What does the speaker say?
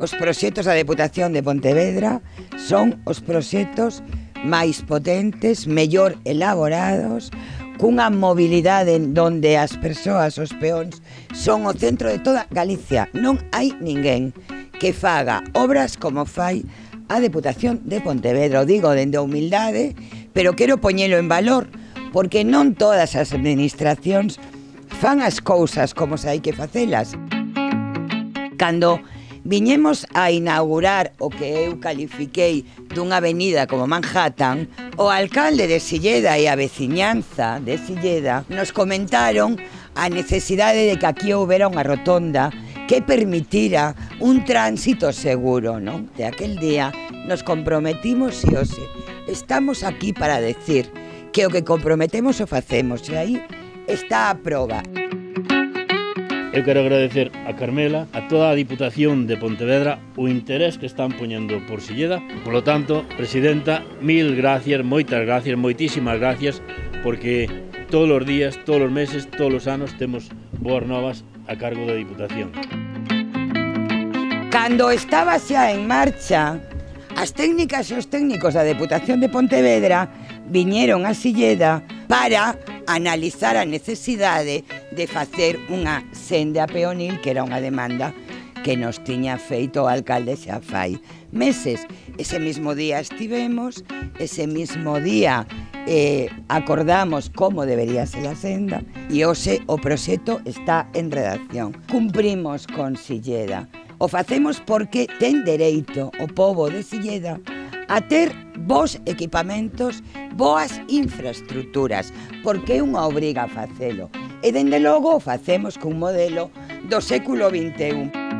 Os proxectos da Deputación de Pontevedra son os proxectos máis potentes, mellor elaborados, cunha mobilidade donde as persoas, os peóns, son o centro de toda Galicia. Non hai ninguén que faga obras como fai a Deputación de Pontevedra. O digo dende a humildade, pero quero poñelo en valor, porque non todas as administracións fan as cousas como se hai que facelas. Cando viñemos a inaugurar o que eu califiquei dunha avenida como Manhattan, o alcalde de Silleda e a veciñanza de Silleda nos comentaron a necesidade de que aquí houbera unha rotonda que permitira un tránsito seguro, non? De aquel día nos comprometimos e hoxe estamos aquí para decir que o que comprometemos o facemos e aí está a proba. Eu quero agradecer a Carmela, a toda a Diputación de Pontevedra o interés que están poñendo por Silleda. Por lo tanto, Presidenta, mil gracias, moitas gracias, moitísimas gracias, porque todos os días, todos os meses, todos os anos temos boas novas a cargo da Diputación. Cando estaba xa en marcha, as técnicas e os técnicos da Deputación de Pontevedra viñeron a Silleda para analizar a necesidade de facer unha senda peonil que era unha demanda que nos tiña feito o alcalde xa fai meses. Ese mismo día estivemos, ese mismo día eh, acordamos como debería ser a senda e hoxe o proxecto está en redacción. Cumprimos con Silleda. O facemos porque ten dereito o povo de Silleda a ter bons equipamentos, boas infraestructuras, porque é unha obriga a facelo e dende logo o facemos cun modelo do século XXI.